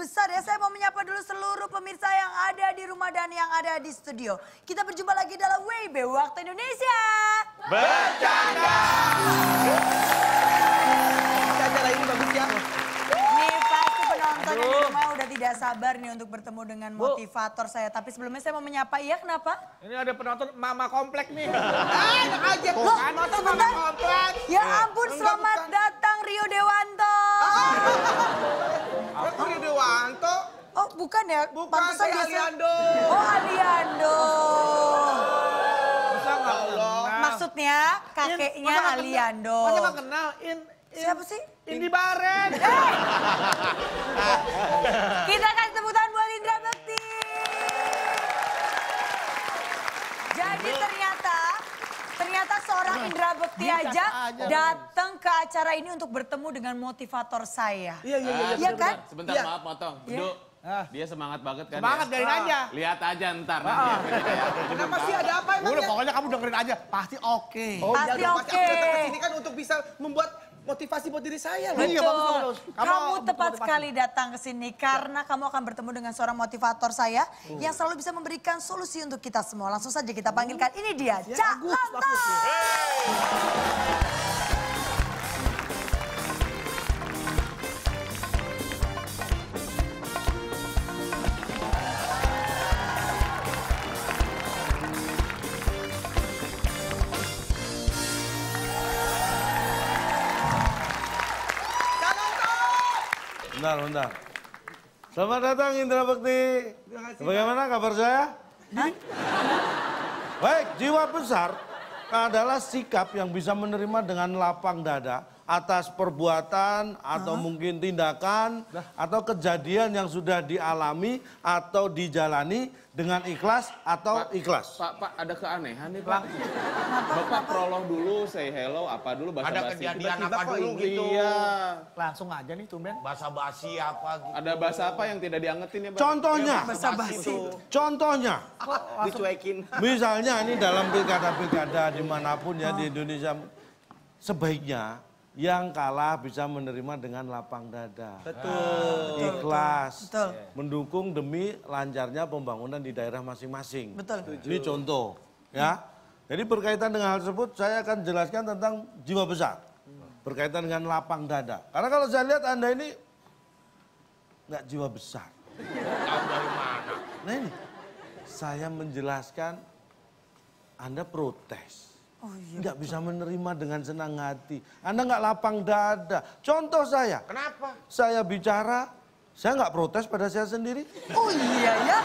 besar ya. Saya mau menyapa dulu seluruh pemirsa yang ada di rumah dan yang ada di studio. Kita berjumpa lagi dalam WIB Waktu Indonesia. Bercanda! Acara ini bagus ya. Nih pasti penonton di rumah udah tidak sabar nih untuk bertemu dengan motivator saya. Tapi sebelumnya saya mau menyapa, iya kenapa? Ini ada penonton mama komplek nih. Enak aja, penonton mama komplek. Ya ampun, selamat datang Rio Dewanto. Oh. bukan ya? Bukan, Pantesan saya biasa- Aliando. Oh Aliando. Masa nggak kenal? Maksudnya kakeknya kenal? Aliando. Masa nggak kenal? In, in, Siapa sih? Indi Baren. Kita kasih tepuk tangan buat Indra Bekti. Jadi ternyata ternyata seorang Indra Bekti aja datang ke acara ini untuk bertemu dengan motivator saya. Iya, iya, iya. Iya kan? Sebentar Iya. maaf potong. Beduk. Ah. Dia semangat banget kan Semangat ya? biarin aja. Lihat aja ntar nanti ya. ya. Kenapa sih ada apa Udah emangnya? pokoknya kamu dengerin aja. Pasti oke. Oh, Pasti iya dong, pasti aku oke. datang ke sini kan untuk bisa membuat motivasi buat diri saya loh. Iya, Betul. bagus, bagus. Kamu, Kamu tepat motivasi. sekali datang ke sini karena kamu akan bertemu dengan seorang motivator saya yang selalu bisa memberikan solusi untuk kita semua. Langsung saja kita panggilkan. Ini dia, Cak bagus, bagus. Bentar, bentar. Selamat datang Indra Bekti. Bagaimana kabar saya? Baik, jiwa besar adalah sikap yang bisa menerima dengan lapang dada atas perbuatan atau mungkin tindakan atau kejadian yang sudah dialami atau dijalani dengan ikhlas atau ikhlas. Pak, Pak, ada keanehan nih Pak. Bapak prolog dulu, say hello, apa dulu bahasa Ada basi. kejadian Tiba-tiba apa kok dulu gitu? Iya. Langsung aja nih tumben. Bahasa basi apa gitu? Ada bahasa apa yang tidak diangetin ya Pak? Contohnya, Basa-basi. contohnya, Dicuekin. Misalnya ini dalam pilkada-pilkada di mana pun ya di Indonesia sebaiknya yang kalah bisa menerima dengan lapang dada. Betul. Ikhlas. Betul. Mendukung demi lancarnya pembangunan di daerah masing-masing. Betul. Ini contoh ya. Jadi berkaitan dengan hal tersebut saya akan jelaskan tentang jiwa besar. Berkaitan dengan lapang dada. Karena kalau saya lihat Anda ini nggak jiwa besar. Nah ini, saya menjelaskan Anda protes. Oh iya. Nggak bisa menerima dengan senang hati. Anda nggak lapang dada. Contoh saya, Kenapa? saya bicara, saya nggak protes pada saya sendiri. Oh iya ya.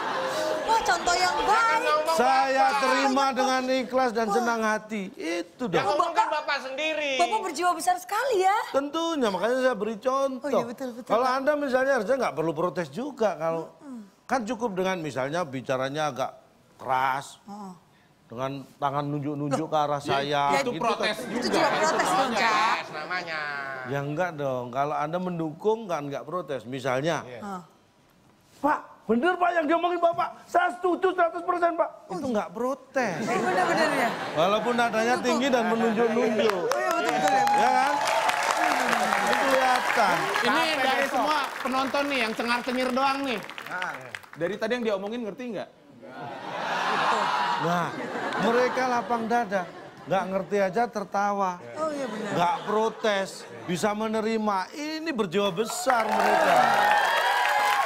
Wah contoh yang baik. Saya terima dengan ikhlas dan senang hati. Itu Yang dong. ngomong kan bapak sendiri. Bapak berjiwa besar sekali ya. Tentunya, makanya saya beri contoh. Oh iya, betul, betul, kalau. Anda misalnya harusnya nggak perlu protes juga. Kalau Kan cukup dengan misalnya bicaranya agak keras. Dengan tangan nunjuk-nunjuk ke arah saya. ya Itu gitu protes kan. Itu juga. juga protes. Yes, namanya. Ya enggak dong, kalau Anda mendukung kan enggak protes. Misalnya, Ah. Pak, bener Pak yang diomongin Bapak, saya setuju 100% Pak. Itu enggak protes. Oh benar-benar ya. Walaupun nadanya tinggi dan menunjuk-nunjuk. Oh iya betul-betul ya. Ya kan? Itu kelihatan. Ini dari semua penonton nih yang cengar-cengir doang nih. Nah, Dari tadi yang diomongin ngerti nggak? Nah, mereka lapang dada. Nggak ngerti aja tertawa. Oh iya benar. Nggak protes. Bisa menerima. Ini berjiwa besar mereka.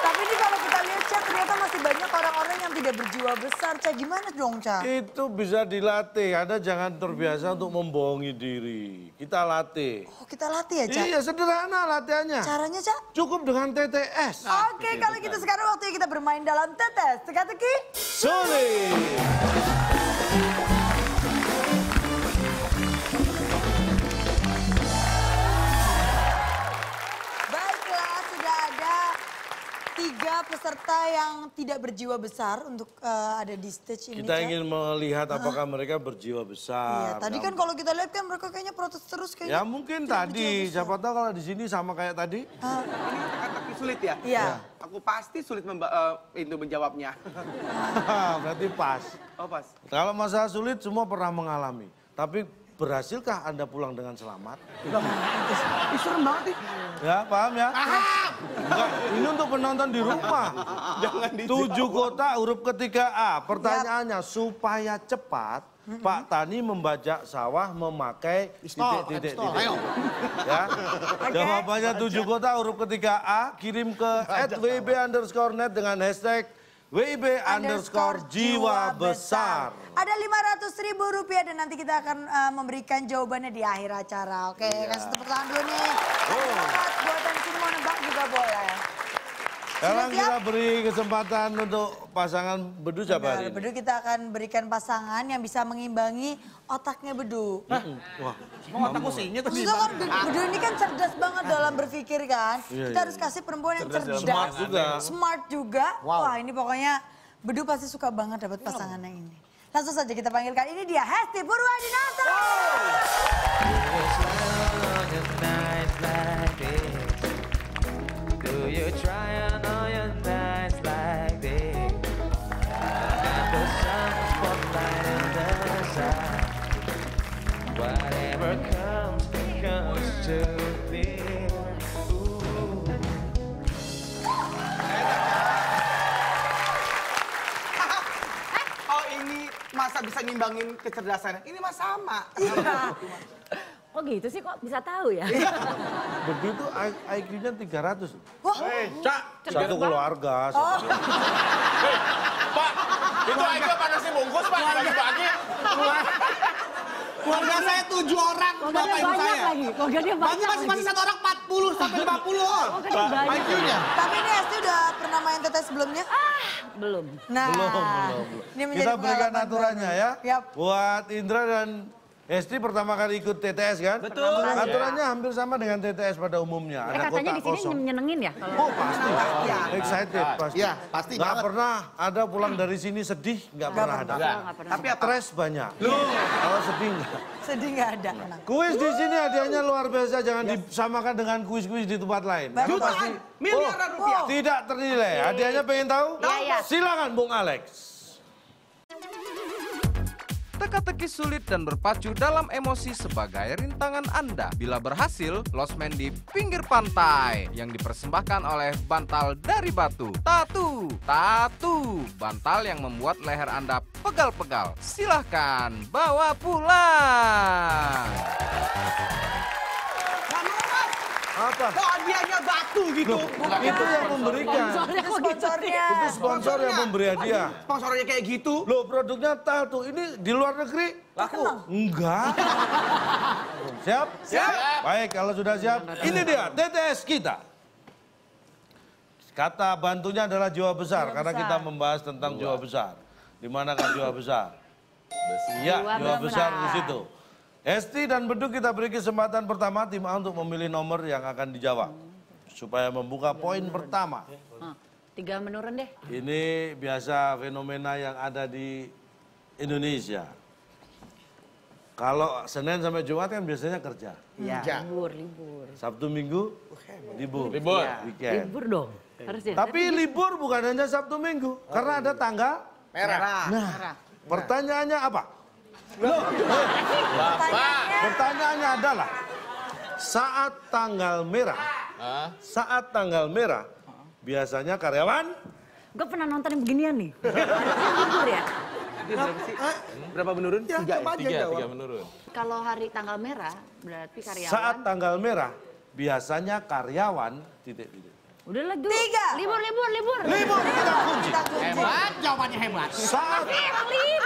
Tapi ini kalau kita lihat Cak ternyata masih banyak orang-orang yang tidak berjiwa besar. Cak gimana dong Cak? Itu bisa dilatih. Anda jangan terbiasa untuk membohongi diri. Kita latih. Oh kita latih ya Cak? Iya, sederhana latihannya. Caranya Cak? Cukup dengan TTS. Oke kalau gitu sekarang waktunya kita bermain dalam tetes. Teka-teki. Sulit. Tiga peserta yang tidak berjiwa besar untuk eh, ada di stage ini Kita Cak. ingin melihat apakah mereka berjiwa Iya, besar. tadi kan kalau kita lihat kan mereka kayaknya protes terus Ya kayaknya. mungkin tidak tadi, siapa tahu kalau di sini sama kayak tadi. ini teka-teki sulit ya? Iya. Aku pasti sulit memba- eh, itu menjawabnya. Berarti pas. Oh pas. Kalau masalah sulit semua pernah mengalami. Tapi berhasilkah Anda pulang dengan selamat? Ih, serem banget nih. Ya, paham ya? Enggak, ini untuk penonton di rumah. Tujuh kota huruf ketiga A. Pertanyaannya, supaya cepat, Pak Tani membajak sawah memakai titik-titik. Ayo. Ya. Jawabannya tujuh kota huruf ketiga A. Kirim ke @wib underscore net dengan hashtag WIB underscore jiwa besar. Ada 500 ribu rupiah dan nanti kita akan eh, memberikan jawabannya di akhir acara. Oke, Iya. kasih tepuk tangan dulu nih. Oh. Buatan mau nebak juga boleh. Sekarang kita beri kesempatan untuk pasangan bedu siapa hari ini? Bedu kita akan berikan pasangan yang bisa mengimbangi otaknya Bedu. Wah, Mau otak tuh. Maksudnya kan Bedu ini kan cerdas banget dalam berpikir kan. Iya, kita iya, harus kasih perempuan yang cerdas. Smart juga. Smart juga. Wah ini pokoknya Bedu pasti suka banget dapat pasangan yang ini. Langsung saja kita panggilkan. Ini dia Hesti Purwadinata. Masa bisa nimbangin kecerdasannya? Ini mah sama. Kok gitu sih kok bisa tahu ya? bedu itu IQ-nya 300. Wah, Cak, Satu keluarga. Oh. Pak, itu aja panasnya bungkus Pak, pagi-pagi. Keluarga saya tujuh orang, bapak ibu banyak saya. lagi. Keluarganya banyak masing-masing lagi. satu orang 40 sampai 50 oh. Keluarganya banyak. IQ-nya. tapi ini Hesti udah pernah main tetes sebelumnya? Belum. Nah, Belum, belum, belum. ini menjadi Kita berikan aturannya ya. Yap. Buat Indra dan Hesti pertama kali ikut TTS kan? Betul. Aturannya hampir sama dengan TTS pada umumnya. Eh Ada katanya di sini kosong. nyenengin ya kalau Oh pasti. Excited pasti. Iya, pasti Nggak banget. pernah ada pulang dari sini sedih, nggak pernah ada. pernah. Tapi? Stres banyak. Kalau sedih nggak. Sedih nggak ada. Kuis di sini hadiahnya luar biasa, jangan disamakan dengan kuis-kuis di tempat lain. Pasti Miliaran rupiah. tidak ternilai. Hadiahnya pengen tahu? Iya, iya. Silakan Bung Alex. Teka-teki sulit dan berpacu dalam emosi sebagai rintangan Anda. Bila berhasil, losmen di pinggir pantai yang dipersembahkan oleh bantal dari batu. Tatu, tatu, bantal yang membuat leher Anda pegal-pegal. Silahkan bawa pulang. Apa? Kok hadiahnya batu gitu? Itu yang memberikan. Soalnya Itu kok gitu. sponsornya. Itu sponsor yang memberi hadiah. Sponsornya kayak gitu. Loh produknya tahu ini di luar negeri laku? Enggak. siap? Siap. Baik kalau sudah siap, ini dia TTS kita. Kata bantunya adalah jiwa besar karena kita membahas tentang jiwa besar. Di manakah jiwa besar? Iya, Jiwa jiwa besar besar. di situ. Esti dan Beduk kita beri kesempatan pertama tim A untuk memilih nomor yang akan dijawab. Supaya membuka poin pertama. Tiga menurun deh. Ini biasa fenomena yang ada di Indonesia. Kalau Senin sampai Jumat kan biasanya kerja. Iya. Libur, libur. Sabtu Minggu libur. Libur. Weekend. Libur dong. Harusnya. Tapi libur bukan hanya Sabtu Minggu, karena ada tanggal. Merah. Nah, pertanyaannya apa? Pertanyaannya, Pertanyaannya adalah saat tanggal merah, saat tanggal merah biasanya karyawan Gue pernah nonton yang beginian nih. libur ya. Berapa menurun? Ya, Tiga. aja Tiga, jawab. tiga menurun. Kalau hari tanggal merah berarti karyawan. saat tanggal merah biasanya karyawan titik-titik. Udah lah. Tiga. Libur, libur, libur. Libur kita kunci. Hebat, jawabannya hebat. Saat Emang libur.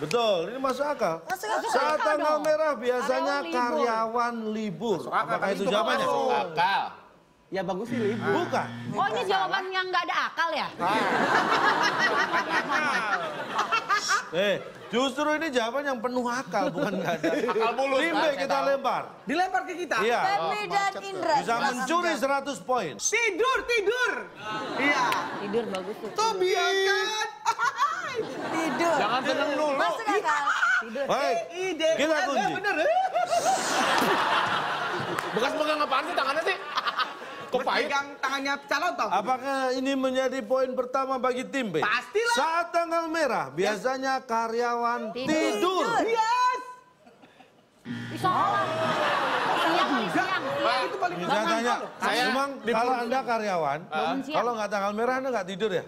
Betul, ini masuk akal. Masuk akal. Saat tanggal merah biasanya Karyawan libur. karyawan libur. Apakah itu jawabannya? Akal. Ya bagus sih libur. Bukan. Oh ini jawaban yang nggak ada akal ya? Eh, justru ini jawaban yang penuh akal, bukan nggak ada. Akal bulus, Limbe Pak, kita lempar. Dilempar ke kita. Iya. Pepi dan Indra. Bisa mencuri menjawab. 100 poin. Tidur, tidur. Iya. Tidur bagus tuh. Tuh biarkan. Tidur. Jangan seneng dulu. Masuk akal. Baik, Ide. kita Eh, kunci. Bener. Bekas pegang apaan sih tangannya sih? Kok pahit? Pegang tangannya calon toh. Apakah ini menjadi poin pertama bagi tim B? Pastilah. Saat tanggal merah, biasanya karyawan Tidur. tidur. Yes. Salah. Siang, siang. Itu paling Saya tanya, Saya memang kalau anda karyawan, kalau nggak tanggal merah anda nggak tidur ya?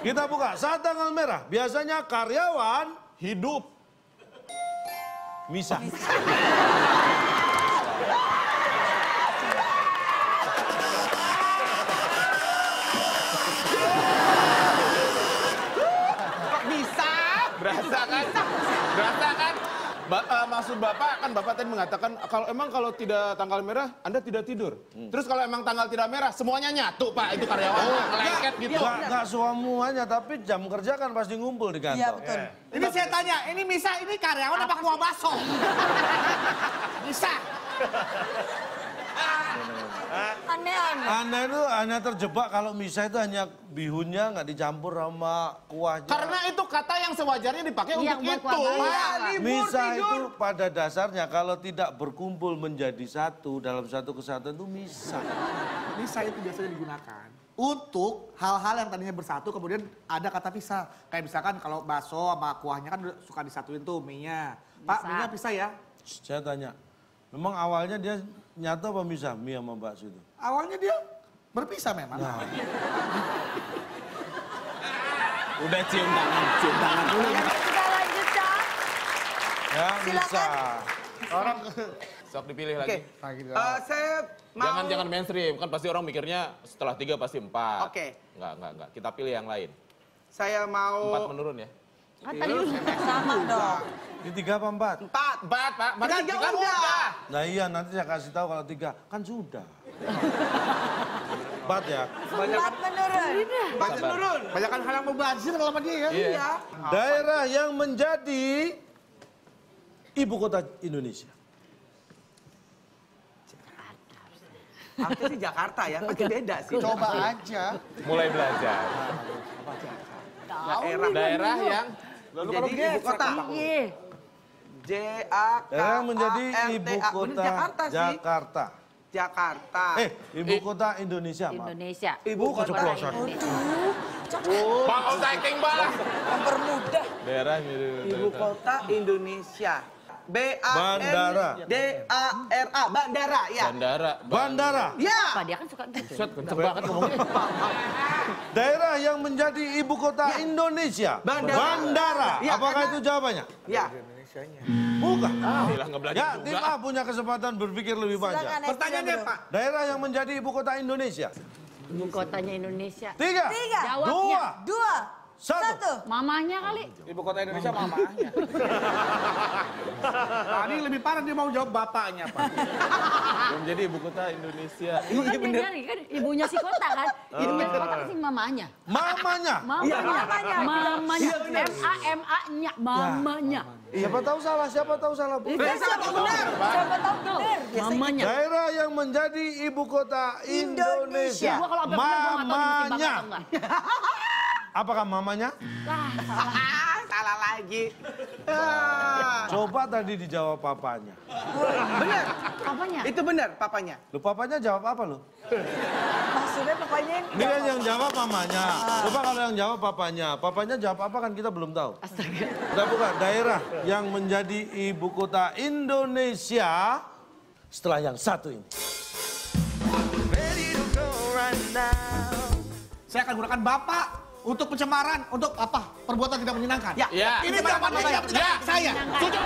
Kita buka, saat tanggal merah, biasanya karyawan Hidup. misa. bisa. Berasa kan? Berasa kan? Ba- eh, maksud Bapak kan Bapak tadi mengatakan kalau emang kalau tidak tanggal merah Anda tidak tidur. Terus kalau emang tanggal tidak merah semuanya nyatu Pak itu karyawan ngelengket gitu. Nggak, nggak semuanya, tapi jam kerja kan pasti ngumpul di Iya kantor. betul. Ini saya tanya, ini Misa ini karyawan apa kuah baso? Misa. Aneh-aneh. Anda itu hanya terjebak kalau misa itu hanya bihunnya nggak dicampur sama kuahnya. Karena itu kata yang sewajarnya dipakai Iya, untuk itu. tidur. itu pada dasarnya kalau tidak berkumpul menjadi satu dalam satu kesatuan itu misa. Misa itu biasanya digunakan untuk hal-hal yang tadinya bersatu kemudian ada kata pisah. Kayak misalkan kalau bakso sama kuahnya kan suka disatuin tuh mie-nya. Pak, mie-nya pisah ya? Saya tanya, memang awalnya dia nyatu apa misa mie sama bakso itu? Awalnya dia berpisah memang. Nah, Udah cium tangan, cium tangan dulu. Kita lanjutkan. ya Silakan. bisa. Orang sok dipilih Oke. lagi. Eh, saya mau. Jangan jangan mainstream kan pasti orang mikirnya setelah tiga pasti empat. Oke. Enggak enggak enggak. Kita pilih yang lain. Saya mau. Empat menurun ya. Kan tadi Sama dong. Ini tiga apa empat? Empat. Empat pak. Berarti Tiga kan udah. Nah iya nanti saya kasih tahu kalau tiga. Kan sudah. Empat ya. Empat menurun. Empat turun. Banyak kan hal yang mubazir kalau sama dia ya. Iya. Daerah yang menjadi ibu kota Indonesia. Harusnya sih Jakarta ya, pasti beda sih. Coba aja. Mulai belajar. Daerah. Daerah yang Jadi ibu kota. Iya. J A K menjadi A R T ibu kota Jakarta sih. Jakarta. Jakarta. Eh, ibu kota Indonesia. Indonesia. Ibu Oh, kota keceplosan. Pak Osaiking balas. Mempermudah. Daerah Ibu kota Indonesia. B A Bandara. N D A R A Bandara ya. Bandara. Bandara. Ya. Apa dia kan suka gitu. Set kenceng banget ngomongnya. Daerah yang menjadi ibu kota Indonesia. Bandara. Bandara. Ya, Apakah karena- itu jawabannya? Ya. Bukan. Belajar Ya, tim. A punya kesempatan berpikir lebih. Esti Pertanyaannya. Pak. Daerah yang menjadi ibu kota Indonesia. Ibu kotanya Indonesia. Tiga. Tiga. Jawabnya. Dua. Dua. Satu. Satu. Mamahnya kali. Ibu kota Indonesia mamanya. nah, ini lebih parah dia mau jawab bapaknya, Pak. Belum jadi ibu kota Indonesia. Itu kan nyari kan ibunya si kota kan. Ibunya si kota pasti mamanya. Mamanya. Mamanya. mamanya. Mamanya. M A M A nya. Mamanya. Siapa tahu salah, siapa tahu salah. Bu. Siapa benar? Siapa tahu benar? Mamanya. Daerah yang menjadi ibu kota Indonesia. Tahu Mamanya. Apakah mamanya? Ah, salah lagi. Ah. Coba tadi dijawab papanya. Benar. apanya? Itu benar papanya. Lu papanya jawab apa lu? maksudnya pokoknya Ini kan yang jawab mamanya. Coba kalau yang jawab papanya. Papanya jawab apa kan kita belum tahu. Astaga. Kita buka daerah yang menjadi ibu kota Indonesia setelah yang satu ini. Saya akan gunakan bapak untuk pencemaran, untuk apa? Perbuatan tidak menyenangkan. Ya. Ya. Ini jawaban saya. Ya. Saya. Setuju.